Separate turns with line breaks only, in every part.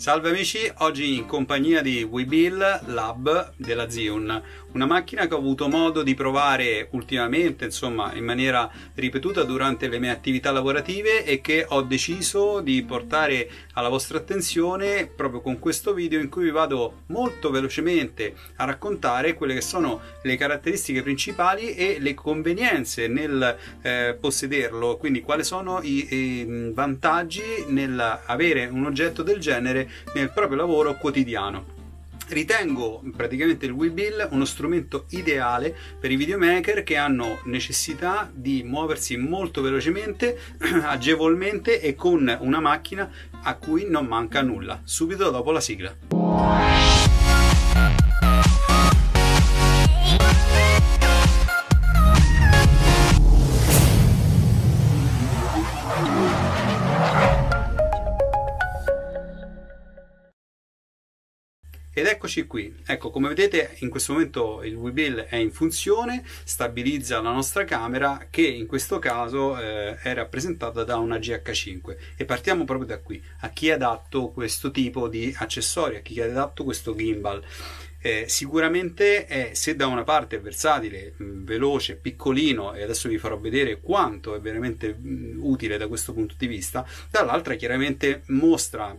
Salve amici, oggi in compagnia di WeBill Lab della Zion, una macchina che ho avuto modo di provare ultimamente, insomma, in maniera ripetuta durante le mie attività lavorative e che ho deciso di portare alla vostra attenzione proprio con questo video in cui vi vado molto velocemente a raccontare quelle che sono le caratteristiche principali e le convenienze nel eh, possederlo, quindi quali sono i, i vantaggi nel avere un oggetto del genere nel proprio lavoro quotidiano. Ritengo praticamente il Webill uno strumento ideale per i videomaker che hanno necessità di muoversi molto velocemente, agevolmente e con una macchina a cui non manca nulla. Subito dopo la sigla. Eccoci qui, ecco come vedete in questo momento il Webill è in funzione, stabilizza la nostra camera che in questo caso eh, è rappresentata da una GH5 e partiamo proprio da qui, a chi è adatto questo tipo di accessori, a chi è adatto questo gimbal. Eh, sicuramente è, se da una parte è versatile, mh, veloce, piccolino e adesso vi farò vedere quanto è veramente mh, utile da questo punto di vista, dall'altra chiaramente mostra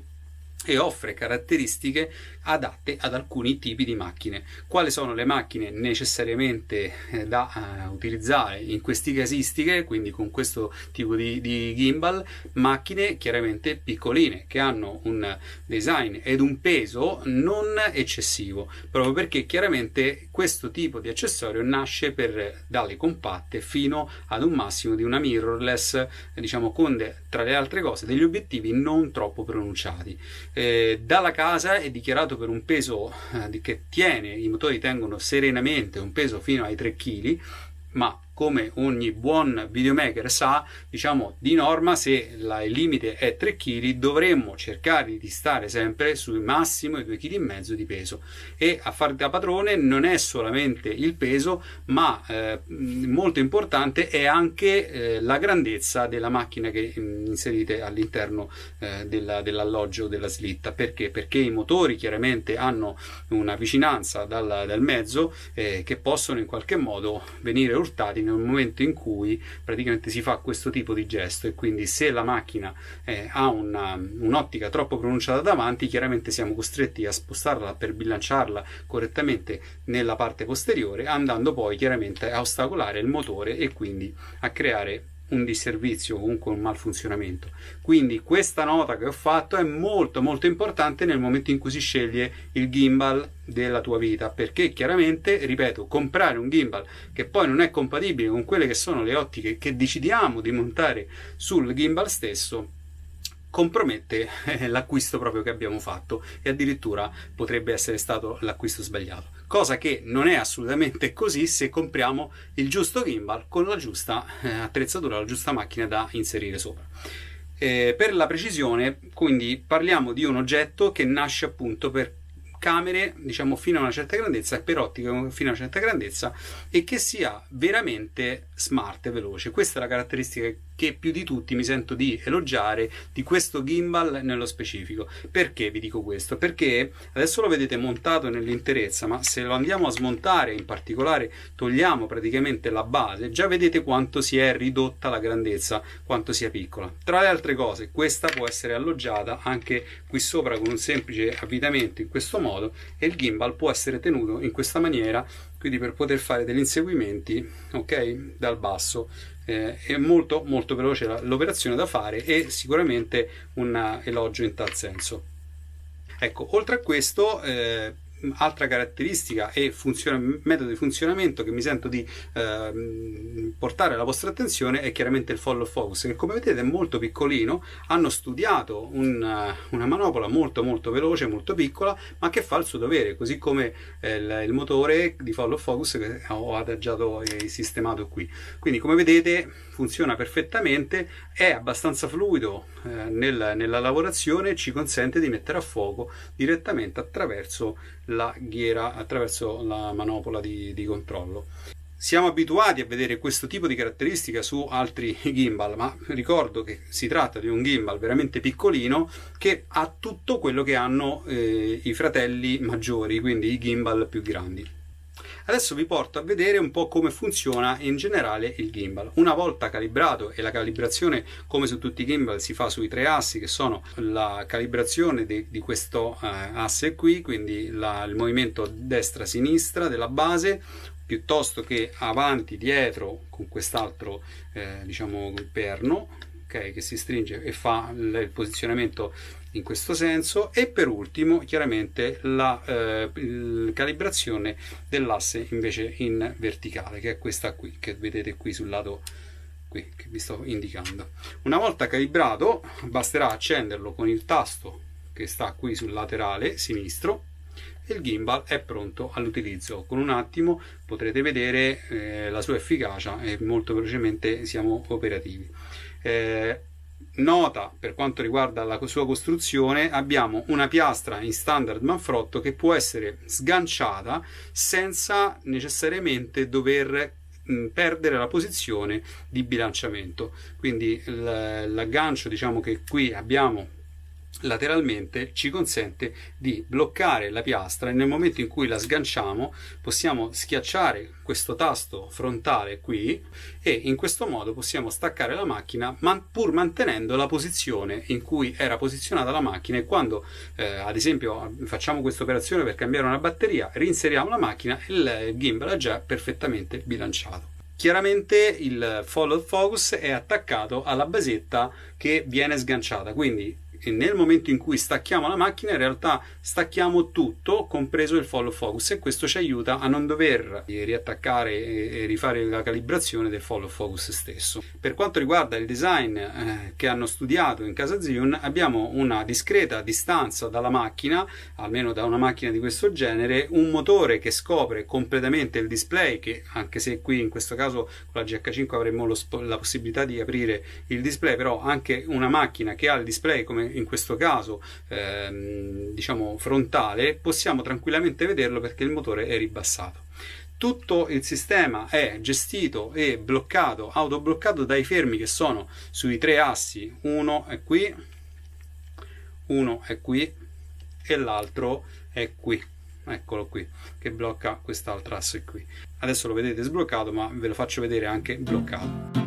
e offre caratteristiche adatte ad alcuni tipi di macchine. Quali sono le macchine necessariamente eh, da uh, utilizzare in queste casistiche, quindi con questo tipo di, di, gimbal? Macchine chiaramente piccoline che hanno un design ed un peso non eccessivo, proprio perché chiaramente questo tipo di accessorio nasce per dalle compatte fino ad un massimo di una mirrorless, diciamo con de, tra le altre cose degli obiettivi non troppo pronunciati eh, dalla casa è dichiarato per un peso eh, che tiene, i motori tengono serenamente un peso fino ai 3 kg, ma come ogni buon videomaker sa, diciamo di norma se la, il limite è 3 kg dovremmo cercare di stare sempre sul massimo i 2 kg di peso e a fare da padrone non è solamente il peso ma eh, molto importante è anche eh, la grandezza della macchina che mm, inserite all'interno eh, della, dell'alloggio della slitta perché? perché i motori chiaramente hanno una vicinanza dal, dal mezzo eh, che possono in qualche modo venire urtati nel momento in cui praticamente si fa questo tipo di gesto e quindi se la macchina eh, ha una, un'ottica troppo pronunciata davanti chiaramente siamo costretti a spostarla per bilanciarla correttamente nella parte posteriore andando poi chiaramente a ostacolare il motore e quindi a creare un disservizio o comunque un malfunzionamento. Quindi questa nota che ho fatto è molto molto importante nel momento in cui si sceglie il gimbal della tua vita perché chiaramente, ripeto, comprare un gimbal che poi non è compatibile con quelle che sono le ottiche che decidiamo di montare sul gimbal stesso compromette eh, l'acquisto proprio che abbiamo fatto e addirittura potrebbe essere stato l'acquisto sbagliato. Cosa che non è assolutamente così se compriamo il giusto gimbal con la giusta eh, attrezzatura, la giusta macchina da inserire sopra. Eh, per la precisione, quindi parliamo di un oggetto che nasce appunto per camere diciamo fino a una certa grandezza e per ottiche fino a una certa grandezza e che sia veramente smart e veloce questa è la caratteristica che più di tutti mi sento di elogiare di questo gimbal nello specifico. Perché vi dico questo? Perché adesso lo vedete montato nell'interezza, ma se lo andiamo a smontare, in particolare togliamo praticamente la base, già vedete quanto si è ridotta la grandezza, quanto sia piccola. Tra le altre cose, questa può essere alloggiata anche qui sopra con un semplice avvitamento in questo modo e il gimbal può essere tenuto in questa maniera quindi per poter fare degli inseguimenti ok dal basso. Eh, è molto molto veloce l'operazione da fare e sicuramente un elogio in tal senso. Ecco oltre a questo eh, altra caratteristica e metodo di funzionamento che mi sento di eh, portare alla vostra attenzione è chiaramente il follow focus che come vedete è molto piccolino hanno studiato una, una manopola molto molto veloce molto piccola ma che fa il suo dovere così come eh, il, il, motore di follow focus che ho adagiato e sistemato qui. Quindi come vedete funziona perfettamente è abbastanza fluido eh, nel, nella lavorazione ci consente di mettere a fuoco direttamente attraverso la ghiera attraverso la manopola di, di controllo. Siamo abituati a vedere questo tipo di caratteristica su altri gimbal, ma ricordo che si tratta di un gimbal veramente piccolino che ha tutto quello che hanno eh, i fratelli maggiori, quindi i gimbal più grandi. Adesso vi porto a vedere un po' come funziona in generale il gimbal. Una volta calibrato, e la calibrazione come su tutti i gimbal si fa sui tre assi che sono la calibrazione di, di questo eh, asse qui, quindi la, il movimento destra-sinistra della base, piuttosto che avanti, dietro con quest'altro eh, diciamo perno okay, che si stringe e fa il posizionamento in questo senso e per ultimo chiaramente la eh, calibrazione dell'asse invece in verticale che è questa qui che vedete qui sul lato qui che vi sto indicando una volta calibrato basterà accenderlo con il tasto che sta qui sul laterale sinistro il gimbal è pronto all'utilizzo. Con un attimo potrete vedere eh, la sua efficacia e molto velocemente siamo operativi. Eh, nota per quanto riguarda la sua costruzione abbiamo una piastra in standard manfrotto che può essere sganciata senza necessariamente dover perdere la posizione di bilanciamento. Quindi l'aggancio diciamo che qui abbiamo lateralmente ci consente di bloccare la piastra e nel momento in cui la sganciamo possiamo schiacciare questo tasto frontale qui e in questo modo possiamo staccare la macchina ma pur mantenendo la posizione in cui era posizionata la macchina e quando eh, ad esempio facciamo questa operazione per cambiare una batteria reinseriamo la macchina e il gimbal è già perfettamente bilanciato. Chiaramente il follow focus è attaccato alla basetta che viene sganciata, quindi nel momento in cui stacchiamo la macchina in realtà stacchiamo tutto compreso il follow focus e questo ci aiuta a non dover riattaccare e rifare la calibrazione del follow focus stesso. Per quanto riguarda il design eh, che hanno studiato in casa Zion abbiamo una discreta distanza dalla macchina almeno da una macchina di questo genere un motore che scopre completamente il display che anche se qui in questo caso con la GH5 avremmo la possibilità di aprire il display però anche una macchina che ha il display come in questo caso ehm, diciamo frontale, possiamo tranquillamente vederlo perché il motore è ribassato. Tutto il sistema è gestito e bloccato, autobloccato dai fermi che sono sui tre assi, uno è qui, uno è qui e l'altro è qui. Eccolo qui che blocca quest'altro asse qui. Adesso lo vedete sbloccato ma ve lo faccio vedere anche bloccato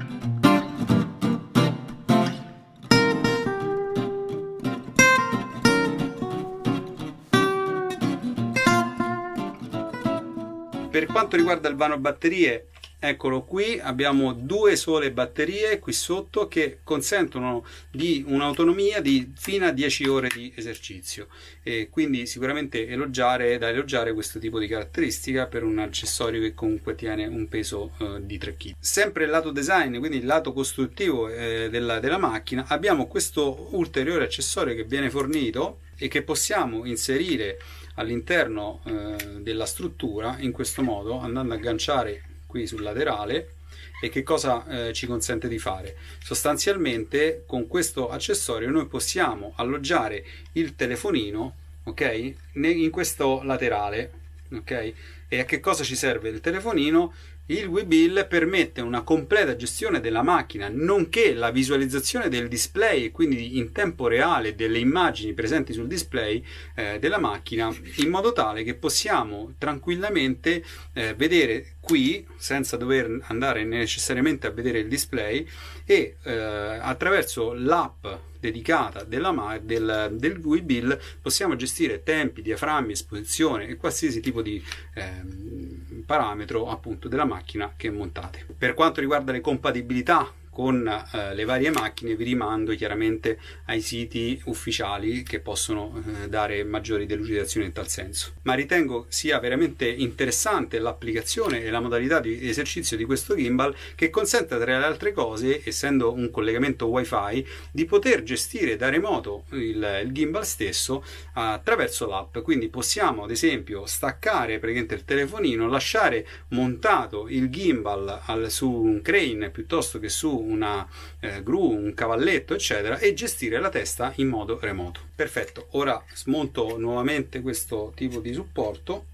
Per quanto riguarda il vano batterie, eccolo qui, abbiamo due sole batterie qui sotto che consentono di un'autonomia di fino a 10 ore di esercizio e quindi sicuramente elogiare, da elogiare questo tipo di caratteristica per un accessorio che comunque tiene un peso eh, di 3 kg. Sempre il lato design, quindi il lato costruttivo eh, della, della macchina, abbiamo questo ulteriore accessorio che viene fornito e che possiamo inserire all'interno eh, della struttura in questo modo andando a agganciare qui sul laterale e che cosa eh, ci consente di fare? Sostanzialmente con questo accessorio noi possiamo alloggiare il telefonino ok in questo laterale ok? E a che cosa ci serve il telefonino il WeBill permette una completa gestione della macchina, nonché la visualizzazione del display e quindi in tempo reale delle immagini presenti sul display eh, della macchina, in modo tale che possiamo tranquillamente eh, vedere qui, senza dover andare necessariamente a vedere il display, e eh, attraverso l'app dedicata della, del, del GUI bill possiamo gestire tempi, diaframmi, esposizione e qualsiasi tipo di eh, parametro appunto della macchina che montate. Per quanto riguarda le compatibilità con eh, le varie macchine vi rimando chiaramente ai siti ufficiali che possono eh, dare maggiori delucidazioni in tal senso. Ma ritengo sia veramente interessante l'applicazione e la modalità di esercizio di questo gimbal che consente tra le altre cose, essendo un collegamento wifi, di poter gestire da remoto il, il gimbal stesso attraverso l'app. Quindi possiamo ad esempio staccare praticamente il telefonino, lasciare montato il gimbal al, su un crane piuttosto che su una eh, gru, un cavalletto, eccetera, e gestire la testa in modo remoto. Perfetto, ora smonto nuovamente questo tipo di supporto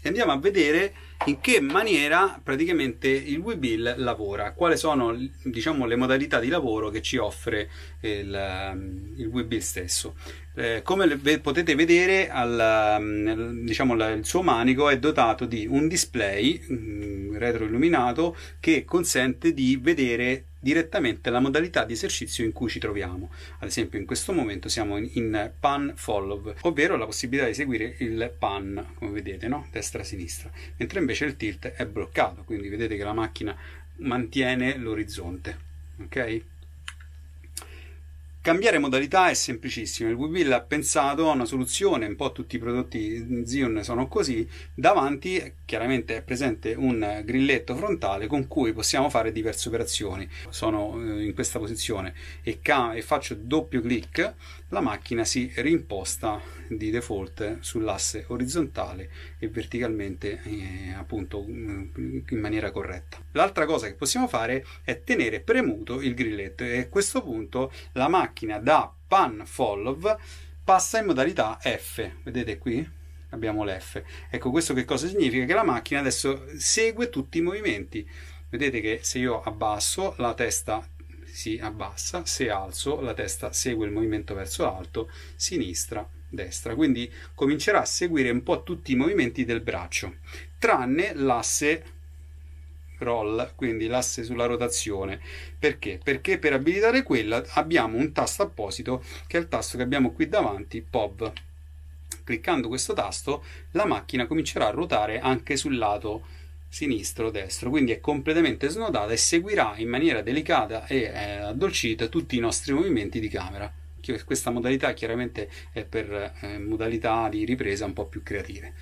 e andiamo a vedere in che maniera praticamente il Webill lavora, quali sono diciamo, le modalità di lavoro che ci offre il, il Webill stesso. Eh, come le, potete vedere, al, diciamo, la, il suo manico è dotato di un display mm, retroilluminato che consente di vedere direttamente la modalità di esercizio in cui ci troviamo. Ad esempio in questo momento siamo in, pan follow, ovvero la possibilità di seguire il pan, come vedete, no? destra-sinistra, mentre invece il tilt è bloccato, quindi vedete che la macchina mantiene l'orizzonte. Ok? Cambiare modalità è semplicissimo, il Webuild ha pensato a una soluzione, un po' tutti i prodotti Zion sono così, davanti chiaramente è presente un grilletto frontale con cui possiamo fare diverse operazioni. Sono eh, in questa posizione. E, e faccio doppio clic, la macchina si rimposta di default sull'asse orizzontale e verticalmente eh, appunto in maniera corretta. L'altra cosa che possiamo fare è tenere premuto il grilletto e a questo punto la macchina da pan follow passa in modalità F. Vedete qui? Abbiamo l'F. Ecco questo che cosa significa? Che la macchina adesso segue tutti i movimenti. Vedete che se io abbasso la testa si abbassa, se alzo la testa segue il movimento verso l'alto, sinistra, destra, quindi comincerà a seguire un po' tutti i movimenti del braccio, tranne l'asse roll, quindi l'asse sulla rotazione. Perché? Perché per abilitare quella abbiamo un tasto apposito che è il tasto che abbiamo qui davanti, POV. Cliccando questo tasto la macchina comincerà a ruotare anche sul lato sinistro, destro, quindi è completamente snodata e seguirà in maniera delicata e eh, addolcita tutti i nostri movimenti di camera. Questa modalità chiaramente è per eh, modalità di ripresa un po' più creative.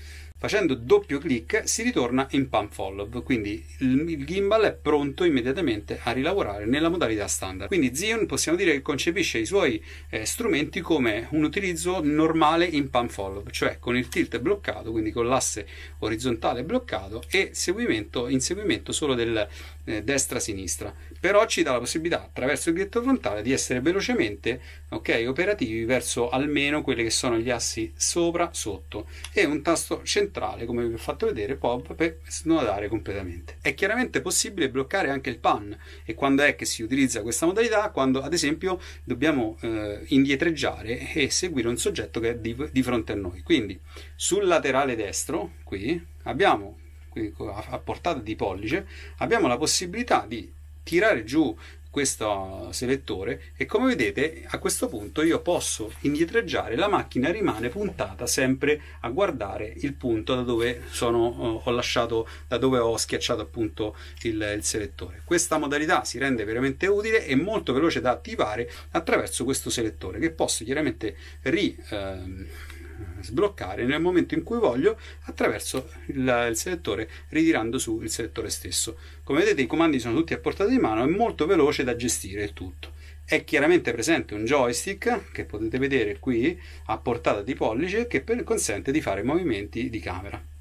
Facendo doppio clic si ritorna in pan follow, quindi il gimbal è pronto immediatamente a rilavorare nella modalità standard. Quindi Zion possiamo dire che concepisce i suoi eh, strumenti come un utilizzo normale in pan follow, cioè con il tilt bloccato, quindi con l'asse orizzontale bloccato e seguimento, inseguimento solo del eh, destra-sinistra. Però ci dà la possibilità attraverso il ghetto frontale di essere velocemente okay, operativi verso almeno quelli che sono gli assi sopra, sotto e un tasto centrale centrale, come vi ho fatto vedere, POV per snodare completamente. È chiaramente possibile bloccare anche il pan e quando è che si utilizza questa modalità? Quando ad esempio dobbiamo eh, indietreggiare e seguire un soggetto che è di, di fronte a noi. Quindi sul laterale destro, qui, abbiamo a portata di pollice, abbiamo la possibilità di tirare giù questo selettore e come vedete a questo punto io posso indietreggiare la macchina rimane puntata sempre a guardare il punto da dove sono, ho lasciato da dove ho schiacciato appunto il, il selettore. Questa modalità si rende veramente utile e molto veloce da attivare attraverso questo selettore che posso chiaramente ri eh, sbloccare nel momento in cui voglio attraverso il, il, selettore ritirando su il selettore stesso. Come vedete i comandi sono tutti a portata di mano, è molto veloce da gestire il tutto. È chiaramente presente un joystick che potete vedere qui a portata di pollice che consente di fare movimenti di camera.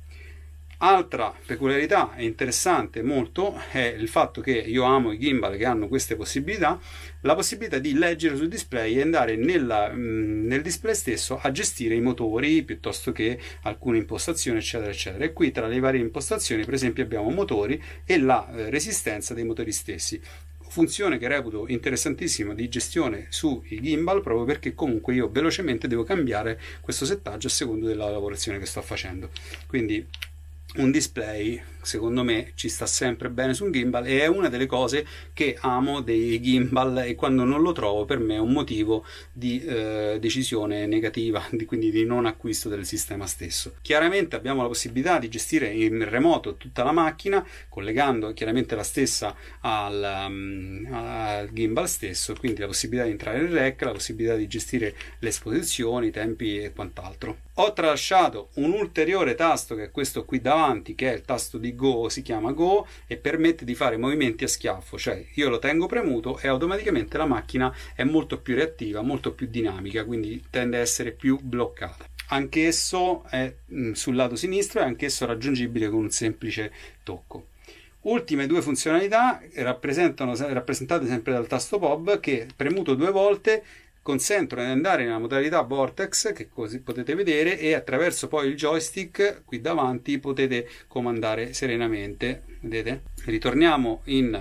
Altra peculiarità interessante molto è il fatto che io amo i gimbal che hanno queste possibilità, la possibilità di leggere sul display e andare nella, mm, nel display stesso a gestire i motori piuttosto che alcune impostazioni eccetera eccetera. E qui tra le varie impostazioni per esempio abbiamo motori e la eh, resistenza dei motori stessi funzione che reputo interessantissima di gestione sui gimbal proprio perché comunque io velocemente devo cambiare questo settaggio a seconda della lavorazione che sto facendo quindi un display secondo me ci sta sempre bene su un gimbal e è una delle cose che amo dei gimbal e quando non lo trovo per me è un motivo di eh, decisione negativa di, quindi di non acquisto del sistema stesso. Chiaramente abbiamo la possibilità di gestire in remoto tutta la macchina collegando chiaramente la stessa al, um, al gimbal stesso quindi la possibilità di entrare nel rack la possibilità di gestire le esposizioni i tempi e quant'altro. Ho tralasciato un ulteriore tasto che è questo qui davanti che è il tasto di Go si chiama Go e permette di fare movimenti a schiaffo, cioè io lo tengo premuto e automaticamente la macchina è molto più reattiva, molto più dinamica, quindi tende a essere più bloccata. Anch'esso è mm, sul lato sinistro e anch'esso raggiungibile con un semplice tocco. Ultime due funzionalità rappresentate sempre dal tasto POB che premuto due volte consentono di andare nella modalità Vortex che così potete vedere e attraverso poi il joystick qui davanti potete comandare serenamente. Vedete? Ritorniamo in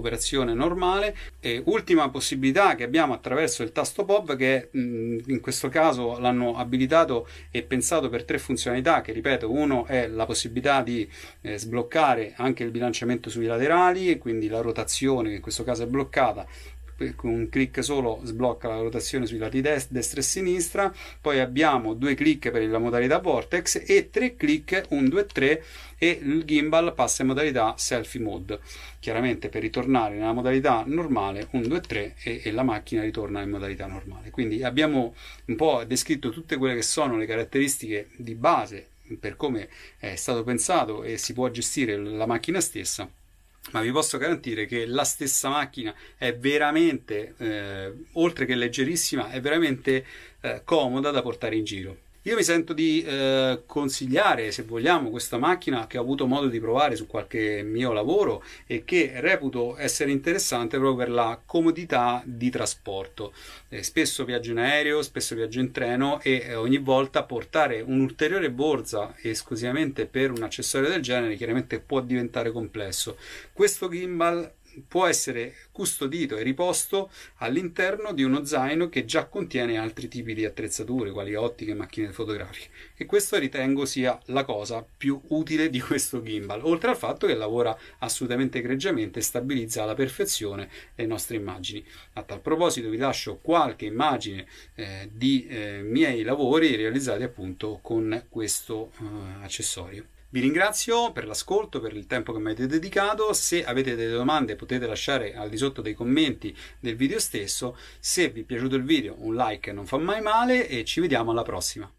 operazione normale. E ultima possibilità che abbiamo attraverso il tasto pop che in questo caso l'hanno abilitato e pensato per tre funzionalità che ripeto uno è la possibilità di eh, sbloccare anche il bilanciamento sui laterali e quindi la rotazione che in questo caso è bloccata con un clic solo sblocca la rotazione sui lati dest- destra e sinistra, poi abbiamo due clic per la modalità Vortex e tre clic, 1, 2, 3 e il gimbal passa in modalità selfie mode. Chiaramente per ritornare nella modalità normale 1, 2, 3 e, e la macchina ritorna in modalità normale. Quindi abbiamo un po' descritto tutte quelle che sono le caratteristiche di base per come è stato pensato e si può gestire la macchina stessa ma vi posso garantire che la stessa macchina è veramente, eh, oltre che leggerissima, è veramente eh, comoda da portare in giro. Io mi sento di eh, consigliare, se vogliamo, questa macchina che ho avuto modo di provare su qualche mio lavoro e che reputo essere interessante proprio per la comodità di trasporto. Eh, spesso viaggio in aereo, spesso viaggio in treno e eh, ogni volta portare un'ulteriore borsa esclusivamente per un accessorio del genere chiaramente può diventare complesso. Questo gimbal può essere custodito e riposto all'interno di uno zaino che già contiene altri tipi di attrezzature, quali ottiche macchine fotografiche. E questo ritengo sia la cosa più utile di questo gimbal, oltre al fatto che lavora assolutamente egregiamente e stabilizza alla perfezione le nostre immagini. A tal proposito vi lascio qualche immagine eh, di eh, miei lavori realizzati appunto con questo eh, accessorio. Vi ringrazio per l'ascolto, per il tempo che mi avete dedicato. Se avete delle domande potete lasciare al di sotto dei commenti del video stesso. Se vi è piaciuto il video un like non fa mai male e ci vediamo alla prossima.